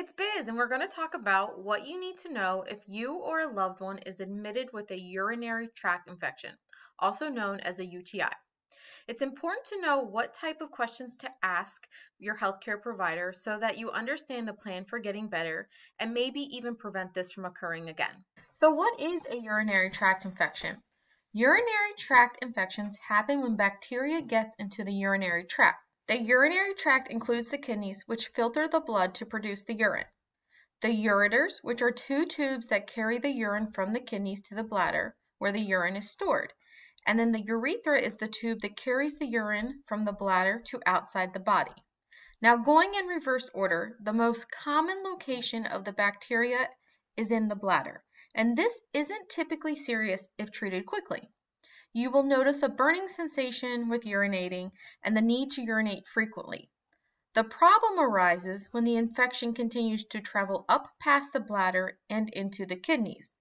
it's Biz, and we're going to talk about what you need to know if you or a loved one is admitted with a urinary tract infection, also known as a UTI. It's important to know what type of questions to ask your healthcare provider so that you understand the plan for getting better and maybe even prevent this from occurring again. So, what is a urinary tract infection? Urinary tract infections happen when bacteria gets into the urinary tract. The urinary tract includes the kidneys, which filter the blood to produce the urine. The ureters, which are two tubes that carry the urine from the kidneys to the bladder, where the urine is stored. And then the urethra is the tube that carries the urine from the bladder to outside the body. Now, going in reverse order, the most common location of the bacteria is in the bladder. And this isn't typically serious if treated quickly. You will notice a burning sensation with urinating and the need to urinate frequently. The problem arises when the infection continues to travel up past the bladder and into the kidneys.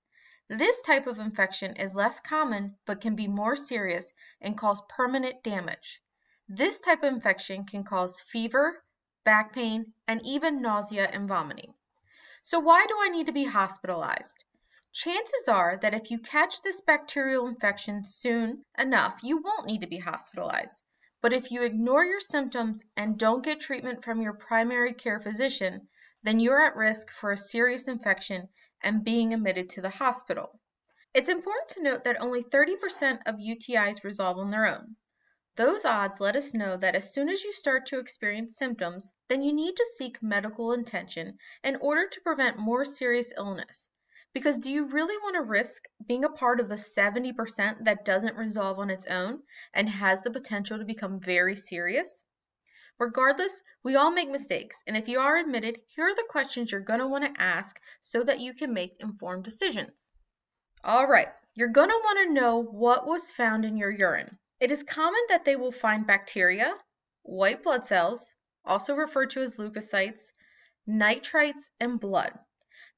This type of infection is less common but can be more serious and cause permanent damage. This type of infection can cause fever, back pain, and even nausea and vomiting. So, why do I need to be hospitalized? Chances are that if you catch this bacterial infection soon enough, you won't need to be hospitalized. But if you ignore your symptoms and don't get treatment from your primary care physician, then you're at risk for a serious infection and being admitted to the hospital. It's important to note that only 30% of UTIs resolve on their own. Those odds let us know that as soon as you start to experience symptoms, then you need to seek medical attention in order to prevent more serious illness. Because do you really want to risk being a part of the 70% that doesn't resolve on its own and has the potential to become very serious? Regardless, we all make mistakes, and if you are admitted, here are the questions you're going to want to ask so that you can make informed decisions. All right, you're going to want to know what was found in your urine. It is common that they will find bacteria, white blood cells, also referred to as leukocytes, nitrites, and blood.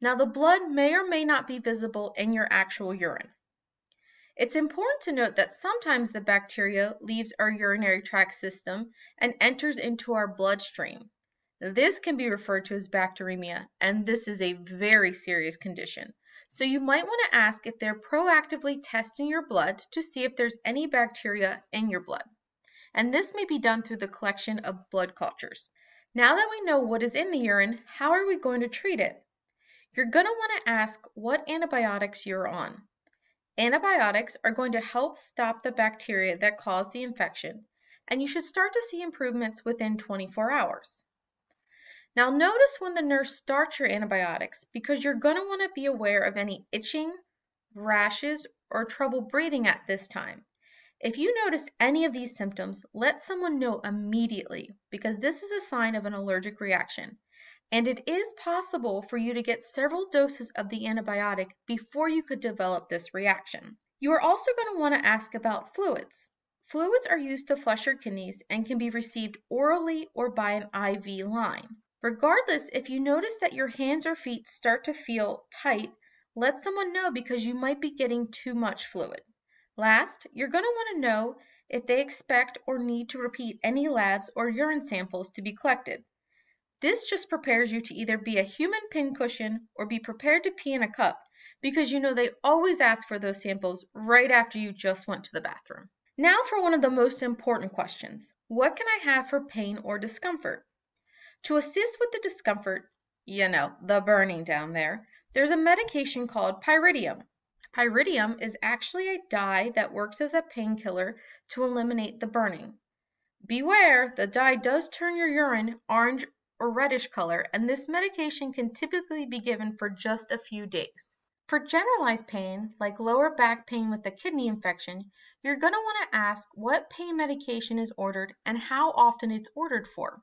Now, the blood may or may not be visible in your actual urine. It's important to note that sometimes the bacteria leaves our urinary tract system and enters into our bloodstream. This can be referred to as bacteremia, and this is a very serious condition. So you might want to ask if they're proactively testing your blood to see if there's any bacteria in your blood. And this may be done through the collection of blood cultures. Now that we know what is in the urine, how are we going to treat it? You're going to want to ask what antibiotics you're on. Antibiotics are going to help stop the bacteria that cause the infection, and you should start to see improvements within 24 hours. Now, notice when the nurse starts your antibiotics because you're going to want to be aware of any itching, rashes, or trouble breathing at this time. If you notice any of these symptoms, let someone know immediately because this is a sign of an allergic reaction and it is possible for you to get several doses of the antibiotic before you could develop this reaction. You are also going to want to ask about fluids. Fluids are used to flush your kidneys and can be received orally or by an IV line. Regardless, if you notice that your hands or feet start to feel tight, let someone know because you might be getting too much fluid. Last, you're going to want to know if they expect or need to repeat any labs or urine samples to be collected. This just prepares you to either be a human pincushion or be prepared to pee in a cup because you know they always ask for those samples right after you just went to the bathroom. Now for one of the most important questions. What can I have for pain or discomfort? To assist with the discomfort, you know, the burning down there, there's a medication called pyridium. Pyridium is actually a dye that works as a painkiller to eliminate the burning. Beware, the dye does turn your urine orange or reddish color, and this medication can typically be given for just a few days. For generalized pain, like lower back pain with a kidney infection, you're going to want to ask what pain medication is ordered and how often it's ordered for.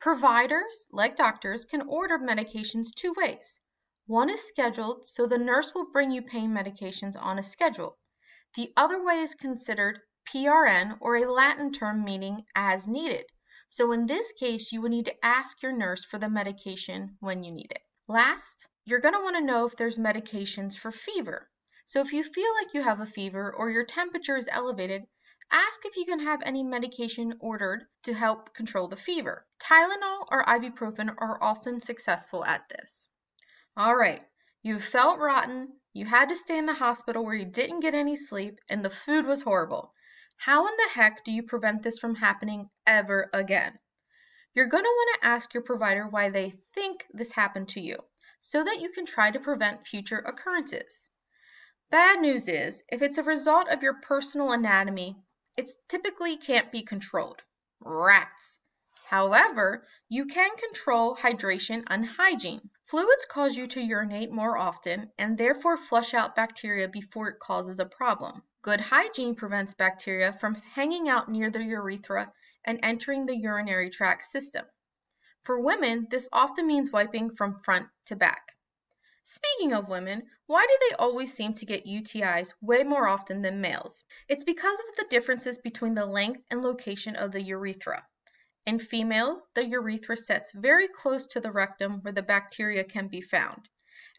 Providers, like doctors, can order medications two ways. One is scheduled, so the nurse will bring you pain medications on a schedule. The other way is considered PRN, or a Latin term meaning as needed. So in this case, you would need to ask your nurse for the medication when you need it. Last, you're going to want to know if there's medications for fever. So if you feel like you have a fever or your temperature is elevated, Ask if you can have any medication ordered to help control the fever. Tylenol or ibuprofen are often successful at this. All right, you felt rotten, you had to stay in the hospital where you didn't get any sleep, and the food was horrible. How in the heck do you prevent this from happening ever again? You're going to want to ask your provider why they think this happened to you so that you can try to prevent future occurrences. Bad news is, if it's a result of your personal anatomy, it typically can't be controlled. Rats. However, you can control hydration and hygiene. Fluids cause you to urinate more often and therefore flush out bacteria before it causes a problem. Good hygiene prevents bacteria from hanging out near the urethra and entering the urinary tract system. For women, this often means wiping from front to back. Speaking of women, why do they always seem to get UTIs way more often than males? It's because of the differences between the length and location of the urethra. In females, the urethra sets very close to the rectum where the bacteria can be found.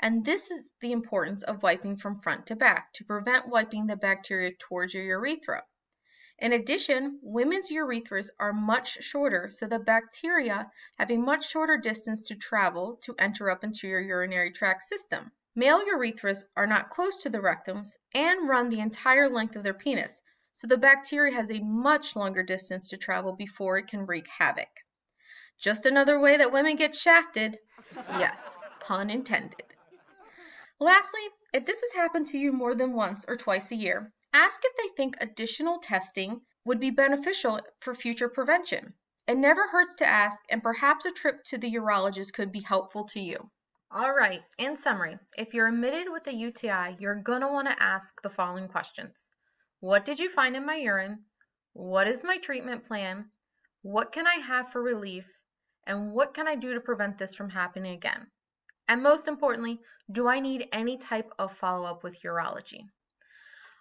And this is the importance of wiping from front to back to prevent wiping the bacteria towards your urethra. In addition, women's urethras are much shorter, so the bacteria have a much shorter distance to travel to enter up into your urinary tract system. Male urethras are not close to the rectums and run the entire length of their penis, so the bacteria has a much longer distance to travel before it can wreak havoc. Just another way that women get shafted. Yes, pun intended. Lastly, if this has happened to you more than once or twice a year, Ask if they think additional testing would be beneficial for future prevention. It never hurts to ask, and perhaps a trip to the urologist could be helpful to you. All right, in summary, if you're admitted with a UTI, you're going to want to ask the following questions What did you find in my urine? What is my treatment plan? What can I have for relief? And what can I do to prevent this from happening again? And most importantly, do I need any type of follow up with urology?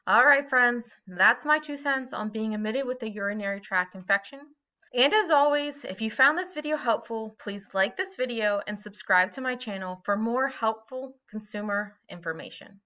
All right, friends, that's my two cents on being admitted with a urinary tract infection. And as always, if you found this video helpful, please like this video and subscribe to my channel for more helpful consumer information.